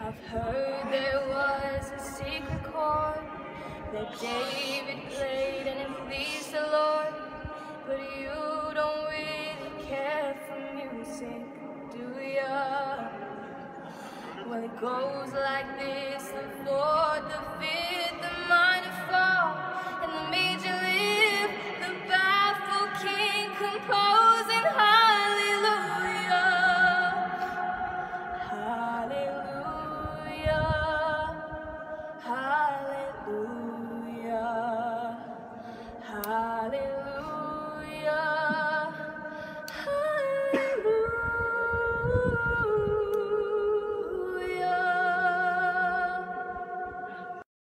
I've heard there was a secret chord that David played and it pleased the Lord. But you don't really care for music, do ya? Well, it goes like this Hallelujah.